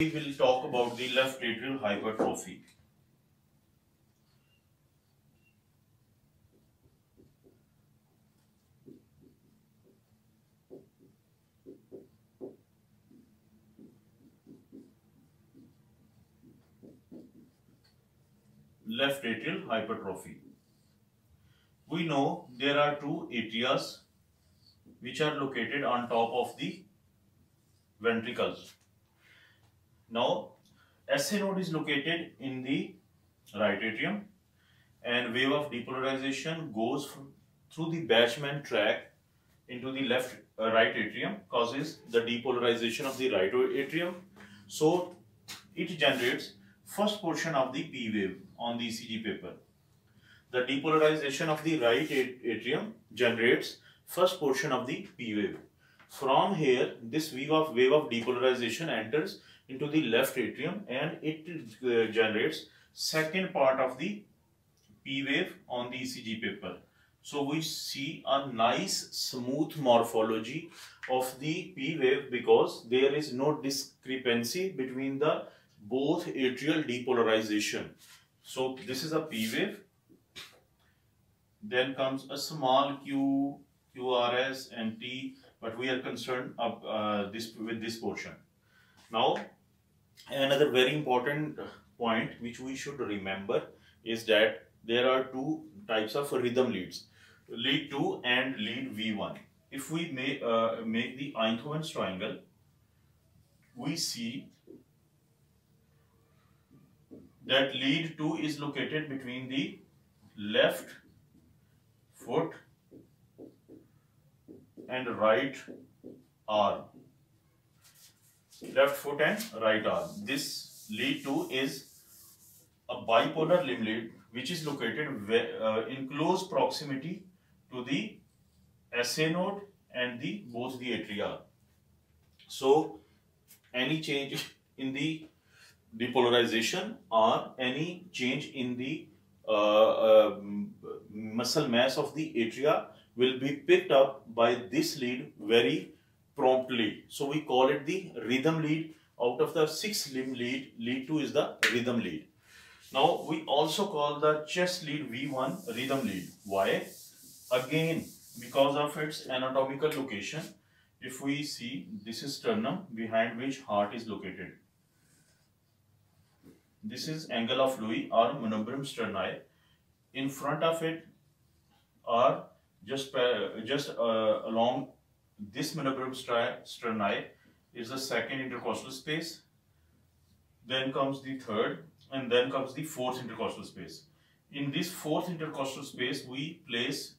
we will talk about the left atrial hypertrophy. Left atrial hypertrophy. We know there are two atrias which are located on top of the ventricles now, SA node is located in the right atrium and wave of depolarization goes through the Bachmann tract into the left uh, right atrium causes the depolarization of the right atrium. So, it generates first portion of the P wave on the ECG paper. The depolarization of the right atrium generates first portion of the P wave. From here, this wave of wave of depolarization enters into the left atrium and it uh, generates second part of the P wave on the ECG paper. So we see a nice smooth morphology of the P wave because there is no discrepancy between the both atrial depolarization. So this is a P wave. Then comes a small Q, QRS and T, but we are concerned of, uh, this with this portion. Now Another very important point which we should remember is that there are two types of rhythm leads, lead 2 and lead V1. If we make, uh, make the Einthoven's triangle, we see that lead 2 is located between the left foot and right arm left foot and right arm. This lead 2 is a bipolar limb lead which is located uh, in close proximity to the SA node and the both the atria. So any change in the depolarization or any change in the uh, uh, muscle mass of the atria will be picked up by this lead very promptly. So we call it the rhythm lead. Out of the six limb lead, lead 2 is the rhythm lead. Now we also call the chest lead V1 rhythm lead. Why? Again, because of its anatomical location. If we see, this is sternum behind which heart is located. This is angle of Louis or manubrium sterni. In front of it are just, just uh, along this manubrium sterni is the second intercostal space. Then comes the third and then comes the fourth intercostal space. In this fourth intercostal space, we place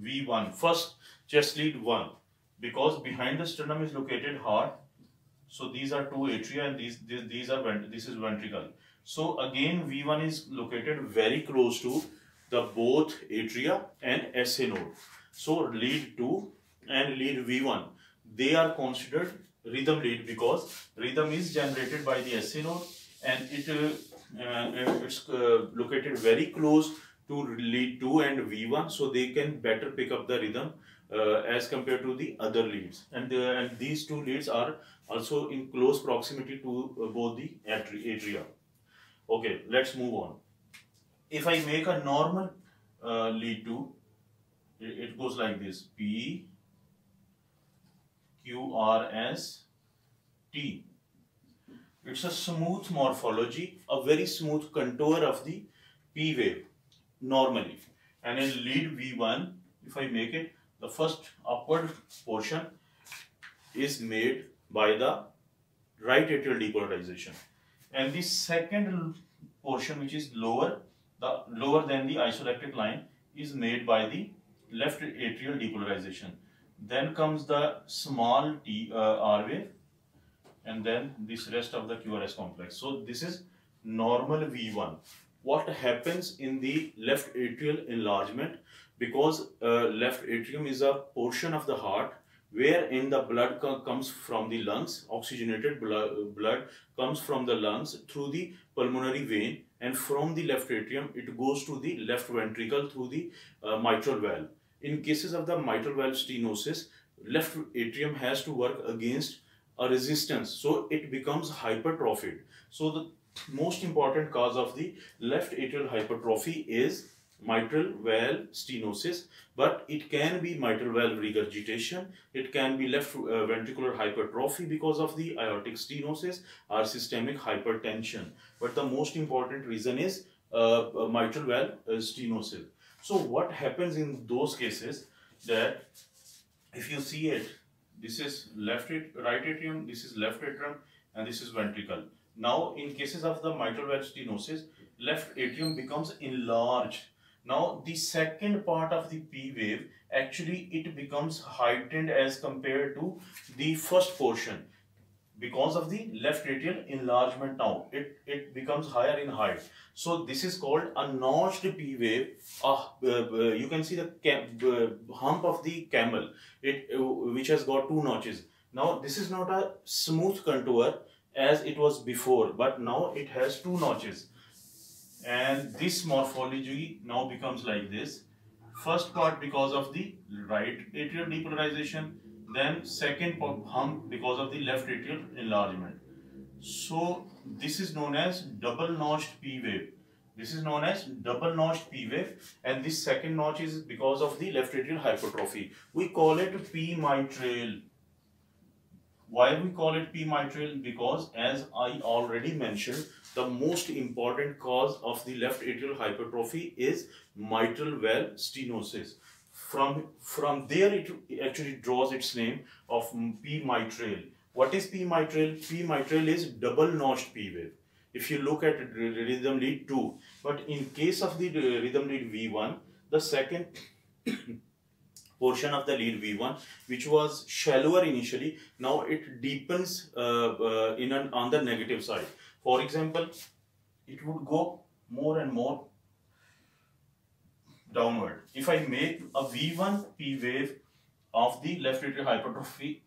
V1, first chest lead 1 because behind the sternum is located heart. So these are two atria and these, these, these are, this is ventricle. So again V1 is located very close to the both atria and SA node. So lead 2 and lead V1, they are considered rhythm lead because rhythm is generated by the SA node and it uh, uh, it's uh, located very close to lead 2 and V1 so they can better pick up the rhythm uh, as compared to the other leads and, uh, and these two leads are also in close proximity to uh, both the atria. Okay, let's move on. If I make a normal lead 2, it goes like this P QRST. It's a smooth morphology, a very smooth contour of the P wave normally. And in lead V1, if I make it, the first upward portion is made by the right atrial depolarization. And the second portion which is lower, the lower than the isoelectric line is made by the left atrial depolarization. Then comes the small T uh, R wave and then this rest of the QRS complex. So this is normal V1. What happens in the left atrial enlargement because uh, left atrium is a portion of the heart wherein the blood co comes from the lungs, oxygenated blood, blood comes from the lungs through the pulmonary vein and from the left atrium it goes to the left ventricle through the uh, mitral valve. In cases of the mitral valve stenosis, left atrium has to work against a resistance so it becomes hypertrophied. So the most important cause of the left atrial hypertrophy is mitral valve stenosis but it can be mitral valve regurgitation it can be left uh, ventricular hypertrophy because of the aortic stenosis or systemic hypertension. But the most important reason is uh, uh mitral valve uh, stenosis so what happens in those cases that if you see it this is left right atrium this is left atrium and this is ventricle. Now in cases of the mitral valve stenosis left atrium becomes enlarged. Now the second part of the P wave actually it becomes heightened as compared to the first portion because of the left atrial enlargement now. It it becomes higher in height. So this is called a notched p wave. Uh, uh, you can see the uh, hump of the camel. It uh, which has got two notches. Now this is not a smooth contour as it was before but now it has two notches. And this morphology now becomes like this. First part because of the right atrial depolarization then second hump because of the left atrial enlargement so this is known as double notched p wave this is known as double notched p wave and this second notch is because of the left atrial hypertrophy we call it p mitral why we call it P mitral? Because as I already mentioned, the most important cause of the left atrial hypertrophy is mitral valve stenosis. From, from there it actually draws its name of P mitral. What is P mitral? P mitral is double notched P wave. If you look at rhythm lead 2, but in case of the rhythm lead V1, the second portion of the lead V1 which was shallower initially now it deepens uh, uh, in an on the negative side for example it would go more and more downward. If I make a V1 P wave of the left atrial hypertrophy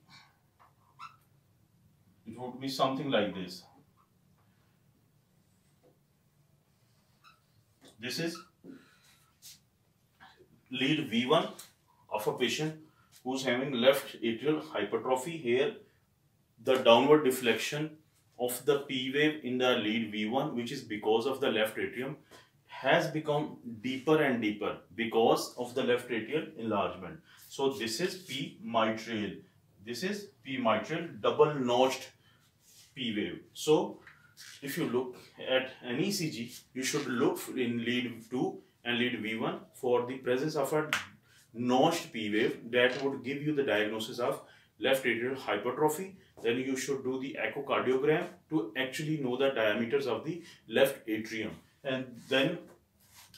it would be something like this. This is lead V1 of a patient who's having left atrial hypertrophy here. The downward deflection of the P wave in the lead V1 which is because of the left atrium has become deeper and deeper because of the left atrial enlargement. So this is P mitral. This is P mitral double notched P wave. So if you look at an ECG, you should look in lead 2 and lead V1 for the presence of a notched P wave that would give you the diagnosis of left atrial hypertrophy. Then you should do the echocardiogram to actually know the diameters of the left atrium. And then,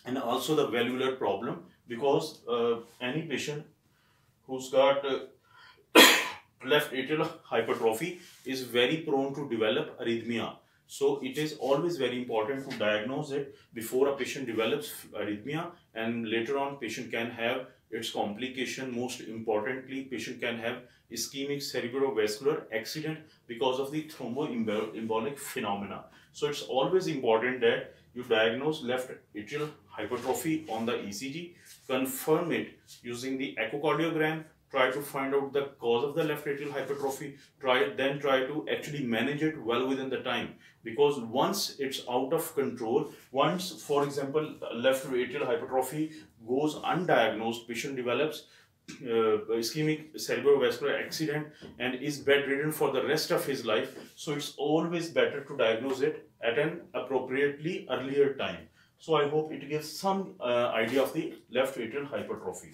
and also the valvular problem because uh, any patient who's got uh, left atrial hypertrophy is very prone to develop arrhythmia. So it is always very important to diagnose it before a patient develops arrhythmia and later on patient can have its complication most importantly patient can have ischemic cerebrovascular accident because of the thromboembolic phenomena so it's always important that you diagnose left atrial hypertrophy on the ECG confirm it using the echocardiogram. Try to find out the cause of the left atrial hypertrophy. Try then try to actually manage it well within the time. Because once it's out of control once for example left atrial hypertrophy goes undiagnosed patient develops uh, ischemic cerebrovascular accident and is bedridden for the rest of his life so it's always better to diagnose it at an appropriately earlier time. So i hope it gives some uh, idea of the left atrial hypertrophy